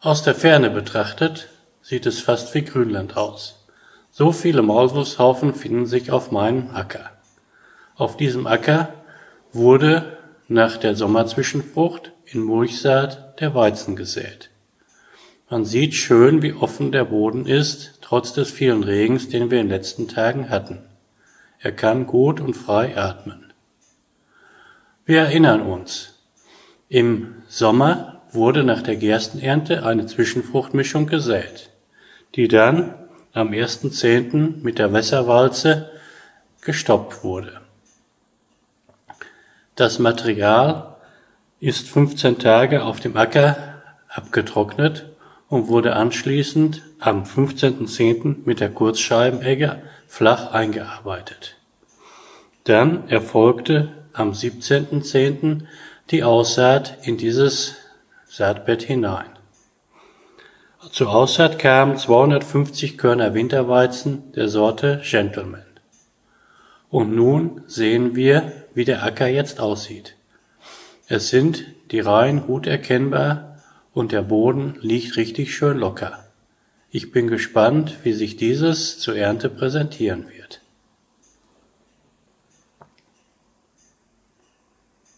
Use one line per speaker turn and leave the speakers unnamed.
Aus der Ferne betrachtet sieht es fast wie Grünland aus. So viele Maulwurfshaufen finden sich auf meinem Acker. Auf diesem Acker wurde nach der Sommerzwischenfrucht in Mulchsaat der Weizen gesät. Man sieht schön, wie offen der Boden ist, trotz des vielen Regens, den wir in den letzten Tagen hatten. Er kann gut und frei atmen. Wir erinnern uns, im Sommer wurde nach der Gerstenernte eine Zwischenfruchtmischung gesät, die dann am 1.10. mit der Wässerwalze gestoppt wurde. Das Material ist 15 Tage auf dem Acker abgetrocknet und wurde anschließend am 15.10. mit der Kurzscheibenegge flach eingearbeitet. Dann erfolgte am 17.10. die Aussaat in dieses Saatbett hinein. Zur Aussaat kamen 250 Körner Winterweizen der Sorte Gentleman. Und nun sehen wir, wie der Acker jetzt aussieht. Es sind die Reihen gut erkennbar und der Boden liegt richtig schön locker. Ich bin gespannt, wie sich dieses zur Ernte präsentieren wird.